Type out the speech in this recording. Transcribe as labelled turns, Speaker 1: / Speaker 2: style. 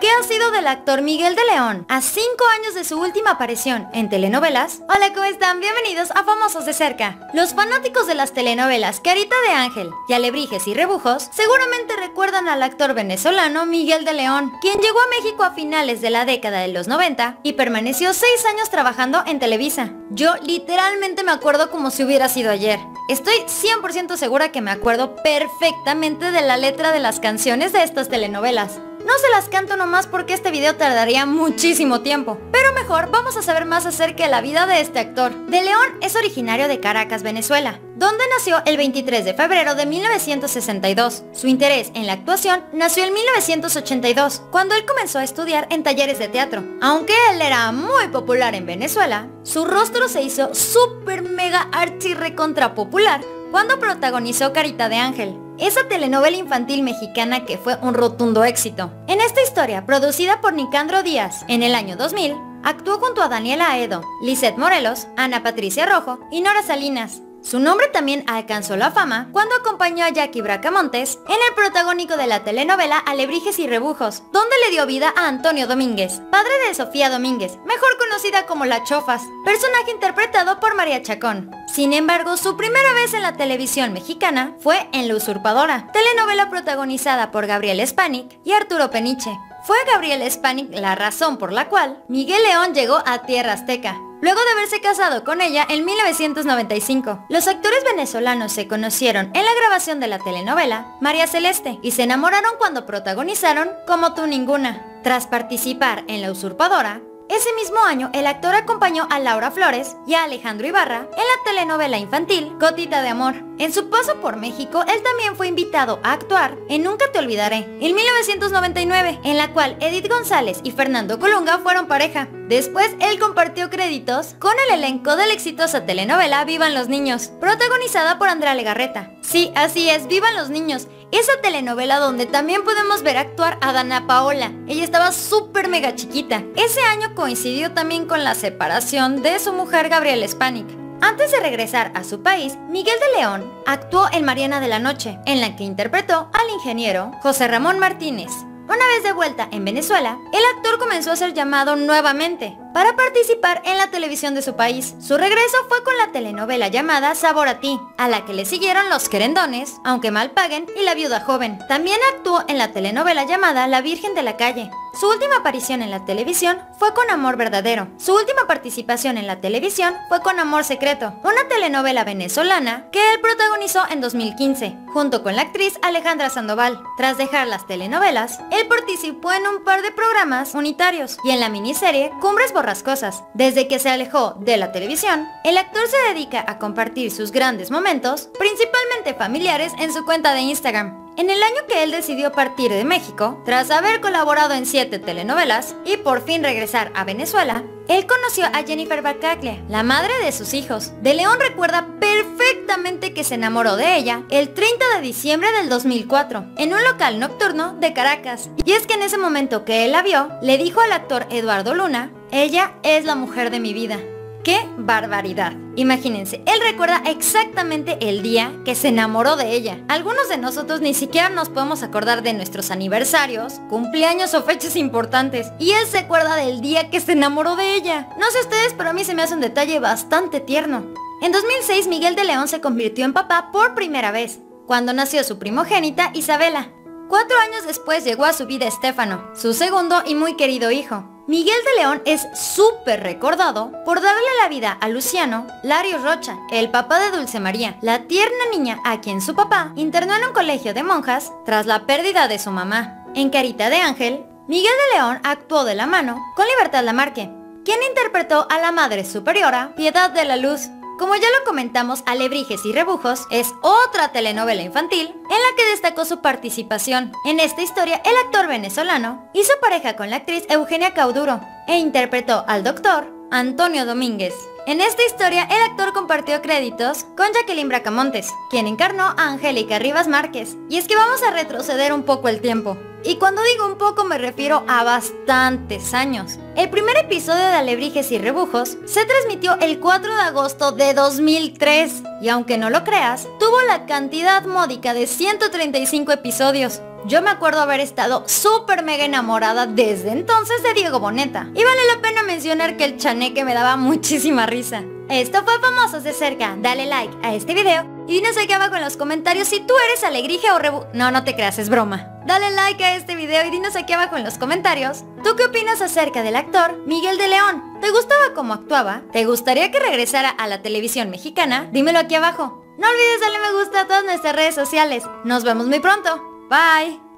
Speaker 1: ¿Qué ha sido del actor Miguel de León a 5 años de su última aparición en telenovelas? Hola, ¿cómo están? Bienvenidos a Famosos de Cerca. Los fanáticos de las telenovelas Carita de Ángel y Alebrijes y Rebujos seguramente recuerdan al actor venezolano Miguel de León, quien llegó a México a finales de la década de los 90 y permaneció 6 años trabajando en Televisa. Yo literalmente me acuerdo como si hubiera sido ayer. Estoy 100% segura que me acuerdo perfectamente de la letra de las canciones de estas telenovelas. No se las canto nomás porque este video tardaría muchísimo tiempo. Pero mejor vamos a saber más acerca de la vida de este actor. De León es originario de Caracas, Venezuela, donde nació el 23 de febrero de 1962. Su interés en la actuación nació en 1982, cuando él comenzó a estudiar en talleres de teatro. Aunque él era muy popular en Venezuela, su rostro se hizo súper mega archi recontra popular cuando protagonizó Carita de Ángel, esa telenovela infantil mexicana que fue un rotundo éxito. En esta historia, producida por Nicandro Díaz en el año 2000, actuó junto a Daniela Aedo, Lisette Morelos, Ana Patricia Rojo y Nora Salinas. Su nombre también alcanzó la fama cuando acompañó a Jackie Bracamontes en el protagónico de la telenovela Alebrijes y Rebujos, donde le dio vida a Antonio Domínguez, padre de Sofía Domínguez, mejor conocida como La Chofas, personaje interpretado por María Chacón. Sin embargo, su primera vez en la televisión mexicana fue en La Usurpadora, telenovela protagonizada por Gabriel Spanik y Arturo Peniche. Fue Gabriel Spanik la razón por la cual Miguel León llegó a Tierra Azteca, luego de haberse casado con ella en 1995. Los actores venezolanos se conocieron en la grabación de la telenovela María Celeste y se enamoraron cuando protagonizaron Como tú ninguna. Tras participar en La Usurpadora, ese mismo año, el actor acompañó a Laura Flores y a Alejandro Ibarra en la telenovela infantil Gotita de Amor. En su paso por México, él también fue invitado a actuar en Nunca te olvidaré, en 1999, en la cual Edith González y Fernando Colunga fueron pareja. Después, él compartió créditos con el elenco de la exitosa telenovela Vivan los Niños, protagonizada por Andrea Legarreta. Sí, así es, Vivan los Niños, esa telenovela donde también podemos ver actuar a Dana Paola. Ella estaba súper mega chiquita. Ese año coincidió también con la separación de su mujer Gabriel Spanik. Antes de regresar a su país, Miguel de León actuó en Mariana de la Noche, en la que interpretó al ingeniero José Ramón Martínez. Una vez de vuelta en Venezuela, el actor comenzó a ser llamado nuevamente para participar en la televisión de su país. Su regreso fue con la telenovela llamada Sabor a ti, a la que le siguieron Los Querendones, Aunque mal paguen y La viuda joven. También actuó en la telenovela llamada La Virgen de la Calle. Su última aparición en la televisión fue con Amor Verdadero. Su última participación en la televisión fue con Amor Secreto, una telenovela venezolana que él protagonizó en 2015, junto con la actriz Alejandra Sandoval. Tras dejar las telenovelas, él participó en un par de programas unitarios y en la miniserie Cumbres Borrascosas. Desde que se alejó de la televisión, el actor se dedica a compartir sus grandes momentos, principalmente familiares, en su cuenta de Instagram. En el año que él decidió partir de México, tras haber colaborado en siete telenovelas y por fin regresar a Venezuela, él conoció a Jennifer Bacaglia, la madre de sus hijos. De León recuerda perfectamente que se enamoró de ella el 30 de diciembre del 2004, en un local nocturno de Caracas. Y es que en ese momento que él la vio, le dijo al actor Eduardo Luna, ella es la mujer de mi vida. ¡Qué barbaridad! Imagínense, él recuerda exactamente el día que se enamoró de ella. Algunos de nosotros ni siquiera nos podemos acordar de nuestros aniversarios, cumpleaños o fechas importantes. Y él se acuerda del día que se enamoró de ella. No sé ustedes, pero a mí se me hace un detalle bastante tierno. En 2006, Miguel de León se convirtió en papá por primera vez, cuando nació su primogénita Isabela. Cuatro años después llegó a su vida Estefano, su segundo y muy querido hijo. Miguel de León es súper recordado por darle la vida a Luciano Lario Rocha, el papá de Dulce María, la tierna niña a quien su papá internó en un colegio de monjas tras la pérdida de su mamá. En Carita de Ángel, Miguel de León actuó de la mano con Libertad Lamarque, quien interpretó a la Madre Superiora Piedad de la Luz, como ya lo comentamos, Alebrijes y Rebujos es otra telenovela infantil en la que destacó su participación. En esta historia, el actor venezolano hizo pareja con la actriz Eugenia Cauduro e interpretó al doctor Antonio Domínguez. En esta historia, el actor compartió créditos con Jacqueline Bracamontes, quien encarnó a Angélica Rivas Márquez. Y es que vamos a retroceder un poco el tiempo. Y cuando digo un poco me refiero a bastantes años. El primer episodio de Alebrijes y Rebujos se transmitió el 4 de agosto de 2003 y aunque no lo creas, tuvo la cantidad módica de 135 episodios. Yo me acuerdo haber estado súper mega enamorada desde entonces de Diego Boneta. Y vale la pena mencionar que el chaneque me daba muchísima risa. Esto fue Famosos de Cerca. Dale like a este video y dinos aquí abajo en los comentarios si tú eres alegrije o rebu... No, no te creas, es broma. Dale like a este video y dinos aquí abajo en los comentarios ¿Tú qué opinas acerca del actor Miguel de León? ¿Te gustaba cómo actuaba? ¿Te gustaría que regresara a la televisión mexicana? Dímelo aquí abajo. No olvides darle me gusta a todas nuestras redes sociales. Nos vemos muy pronto. Bye.